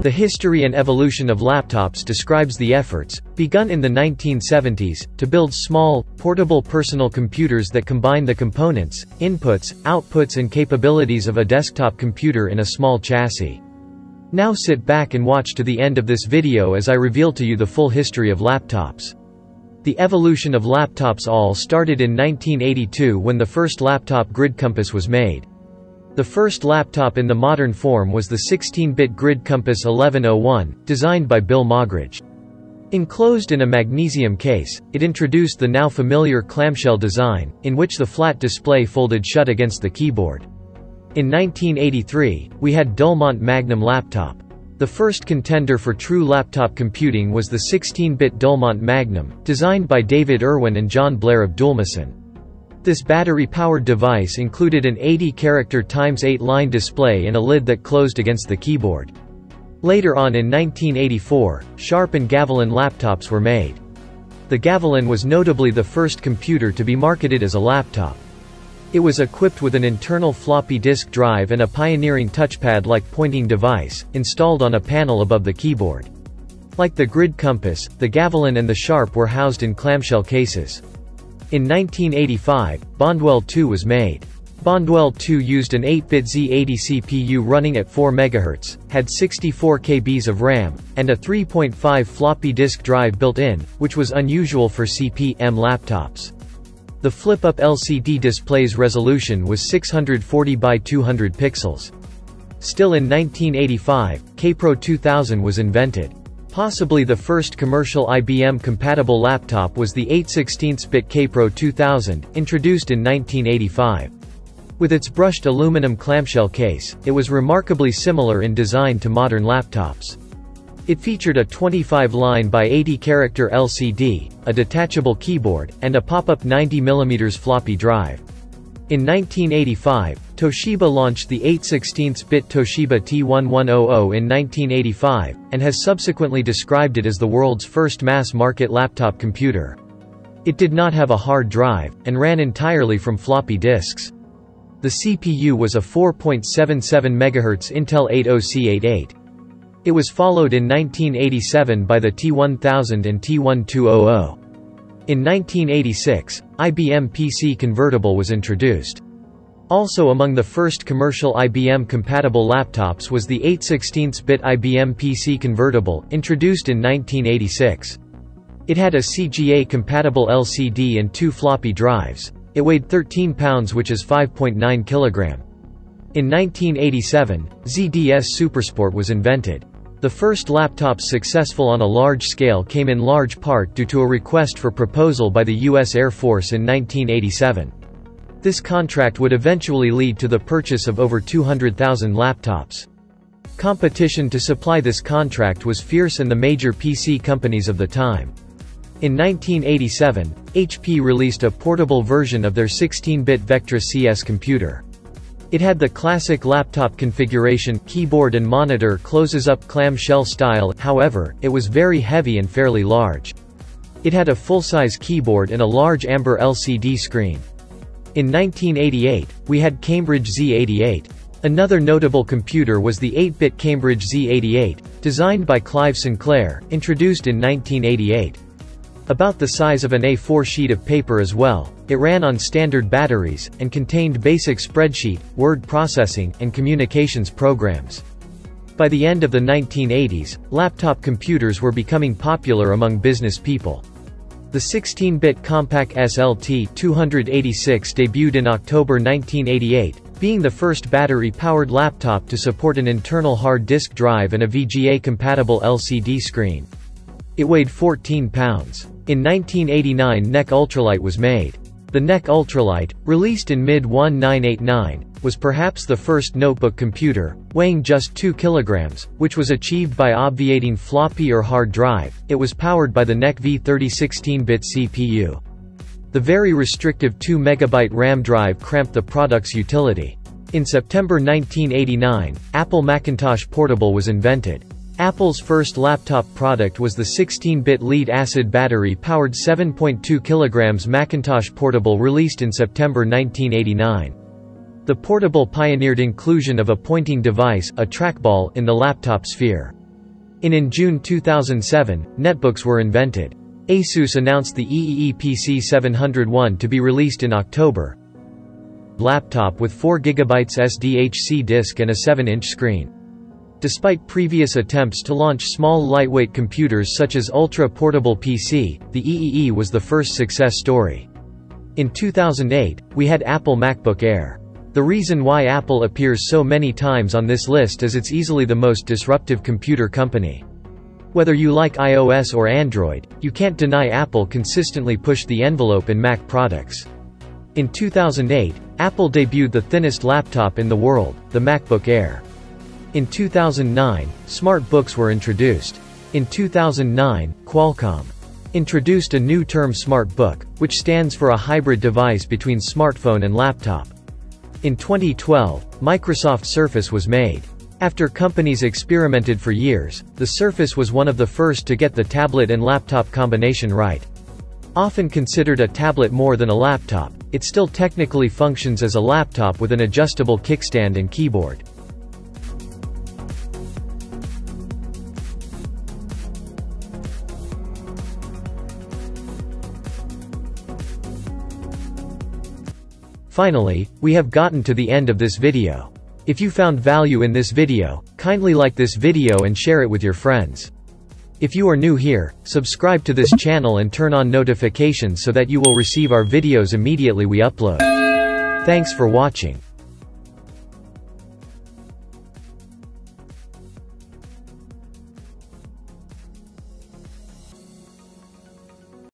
The history and evolution of laptops describes the efforts, begun in the 1970s, to build small, portable personal computers that combine the components, inputs, outputs and capabilities of a desktop computer in a small chassis. Now sit back and watch to the end of this video as I reveal to you the full history of laptops. The evolution of laptops all started in 1982 when the first laptop grid compass was made. The first laptop in the modern form was the 16-bit Grid Compass 1101, designed by Bill Moggridge. Enclosed in a magnesium case, it introduced the now familiar clamshell design, in which the flat display folded shut against the keyboard. In 1983, we had Dulmont Magnum laptop. The first contender for true laptop computing was the 16-bit Dulmont Magnum, designed by David Irwin and John Blair of Dulmison. This battery-powered device included an 80-character x 8-line display and a lid that closed against the keyboard. Later on in 1984, Sharp and Gavilan laptops were made. The Gavilan was notably the first computer to be marketed as a laptop. It was equipped with an internal floppy disk drive and a pioneering touchpad-like pointing device, installed on a panel above the keyboard. Like the Grid Compass, the Gavilan and the Sharp were housed in clamshell cases. In 1985, Bondwell 2 was made. Bondwell 2 used an 8-bit Z80 CPU running at 4 MHz, had 64 KBs of RAM, and a 3.5 floppy disk drive built in, which was unusual for CP/M laptops. The flip-up LCD display's resolution was 640 by 200 pixels. Still in 1985, Kaypro 2000 was invented. Possibly the first commercial IBM-compatible laptop was the 8 16-bit Kaypro 2000, introduced in 1985. With its brushed aluminum clamshell case, it was remarkably similar in design to modern laptops. It featured a 25-line by 80-character LCD, a detachable keyboard, and a pop-up 90mm floppy drive. In 1985, Toshiba launched the 8 16-bit Toshiba T1100 in 1985, and has subsequently described it as the world's first mass-market laptop computer. It did not have a hard drive, and ran entirely from floppy disks. The CPU was a 4.77 MHz Intel 80C88. It was followed in 1987 by the T1000 and T1200. In 1986, IBM PC Convertible was introduced. Also among the first commercial IBM-compatible laptops was the 8 16-bit IBM PC Convertible, introduced in 1986. It had a CGA-compatible LCD and two floppy drives. It weighed 13 pounds which is 5.9 kg. In 1987, ZDS Supersport was invented. The first laptops successful on a large scale came in large part due to a request for proposal by the U.S. Air Force in 1987. This contract would eventually lead to the purchase of over 200,000 laptops. Competition to supply this contract was fierce in the major PC companies of the time. In 1987, HP released a portable version of their 16-bit Vectra CS computer. It had the classic laptop configuration, keyboard and monitor closes up clamshell style, however, it was very heavy and fairly large. It had a full-size keyboard and a large amber LCD screen. In 1988, we had Cambridge Z88. Another notable computer was the 8-bit Cambridge Z88, designed by Clive Sinclair, introduced in 1988. About the size of an A4 sheet of paper as well, it ran on standard batteries, and contained basic spreadsheet, word processing, and communications programs. By the end of the 1980s, laptop computers were becoming popular among business people. The 16-bit Compaq SLT-286 debuted in October 1988, being the first battery-powered laptop to support an internal hard disk drive and a VGA-compatible LCD screen. It weighed 14 pounds. In 1989 NEC Ultralight was made. The NEC Ultralight, released in mid-1989, was perhaps the first notebook computer, weighing just 2 kilograms, which was achieved by obviating floppy or hard drive. It was powered by the NEC V30 16-bit CPU. The very restrictive 2 MB RAM drive cramped the product's utility. In September 1989, Apple Macintosh Portable was invented. Apple's first laptop product was the 16-bit lead-acid battery-powered 7.2 kg Macintosh Portable released in September 1989. The Portable pioneered inclusion of a pointing device, a trackball, in the laptop sphere. In June 2007, netbooks were invented. Asus announced the EEE PC 701 to be released in October. Laptop with 4GB SDHC disk and a 7-inch screen. Despite previous attempts to launch small lightweight computers such as Ultra Portable PC, the EEE was the first success story. In 2008, we had Apple MacBook Air. The reason why Apple appears so many times on this list is it's easily the most disruptive computer company. Whether you like iOS or Android, you can't deny Apple consistently pushed the envelope in Mac products. In 2008, Apple debuted the thinnest laptop in the world, the MacBook Air. In 2009, smart books were introduced. In 2009, Qualcomm introduced a new term smart book, which stands for a hybrid device between smartphone and laptop. In 2012, Microsoft Surface was made. After companies experimented for years, the Surface was one of the first to get the tablet and laptop combination right. Often considered a tablet more than a laptop, it still technically functions as a laptop with an adjustable kickstand and keyboard. Finally, we have gotten to the end of this video. If you found value in this video, kindly like this video and share it with your friends. If you are new here, subscribe to this channel and turn on notifications so that you will receive our videos immediately we upload. Thanks for watching.